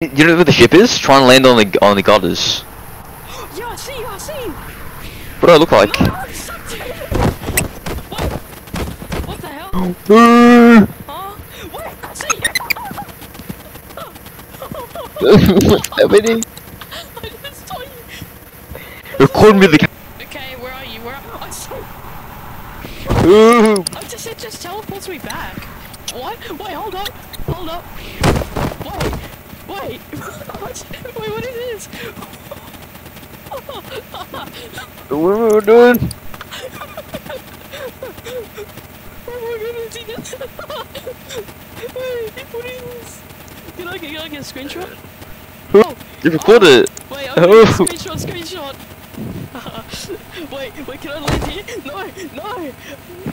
You know where the ship is? Try and land on the on the gutters. Yeah, I see, I see. What do I look like? No, it's sucked in. What? What the hell? Huh? Wait, I see. happening? I just saw you. Record me the Okay, where are you? Where are I saw. I just it just teleports me back. What? Wait, hold up. Hold up. Wait. Wait, what is this? What are we doing? Oh my goodness, he Wait, what is this? Can I, get- can I get a screenshot? Oh, You record it. Oh. wait, Oh. screenshot, screenshot. wait, wait, can I land here? No, no.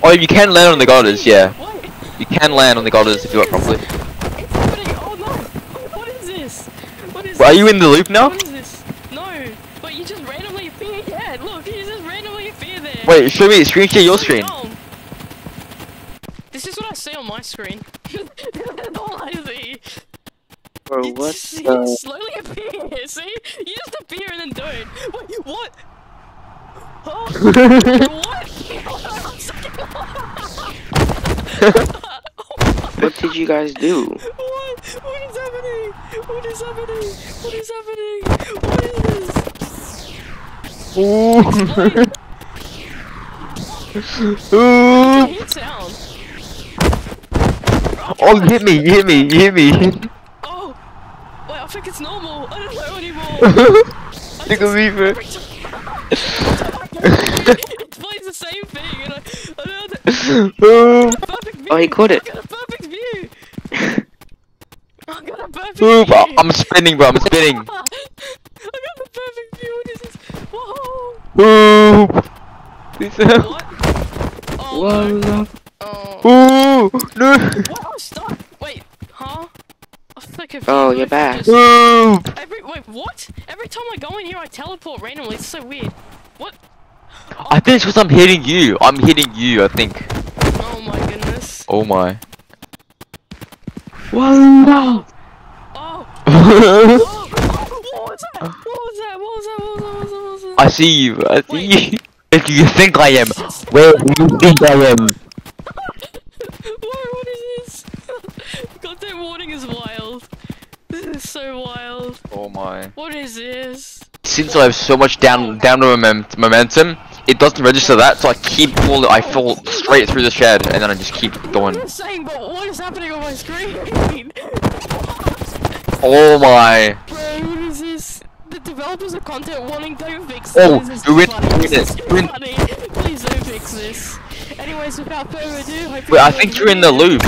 Oh, you can land on the gutters. Yeah, Wait, you can land on the gutters if you do it properly. it's happening. Oh no. Wait, what is this? What is Well, are you in the loop now? What is this? No. Wait, you just randomly appear. Yeah, look, you just randomly appear there. Wait, show me. Screen share your screen. dumb. This is what I see on my screen. That's all I see. Bro, You what just- you the? slowly appear, see? You just appear and then don't. Wait, what? Oh, what? What did you guys do? What? What is happening? What is happening? What is happening? What is this? Ooh. I Ooh. hear sound. Oh, hit me. You hit me. You hit me. Oh! Wait, I think it's normal. I don't know anymore. I Look at me, bro. it plays the same thing, and I, I know that Ooh. perfect view. Oh, he caught it. I got a perfect view. I got a perfect Ooh, view. I'm spinning, bro. I'm spinning. I got the perfect view. What is this? Whoa! Ooh. Please help. What? Oh, no. Whoa! Oh. Ooh. No. What? I'm oh, stuck. Wait. Huh? I think if Oh, you you're I back. just- Ooh. Every wait, what? Every time I go in here, I teleport randomly. It's so weird. What? I think it's because I'm hitting you. I'm hitting you. I think. Oh my goodness. Oh my. Whoa! I see you. I see Wait. you. If you think I am, where do you think I am? Whoa, what is this? Content warning is wild. This is so wild. Oh my. What is this? Since I have so much down downward moment, momentum, it doesn't register that, so I keep falling. I fall straight through the shed, and then I just keep going. I'm saying, but what is happening on my screen? Oh my. Bro, what is this? The developers of content warning, don't fix Oh, this. This is do it, do This funny. Please don't fix this. Anyways, without further ado, Wait, I think you're in the loop.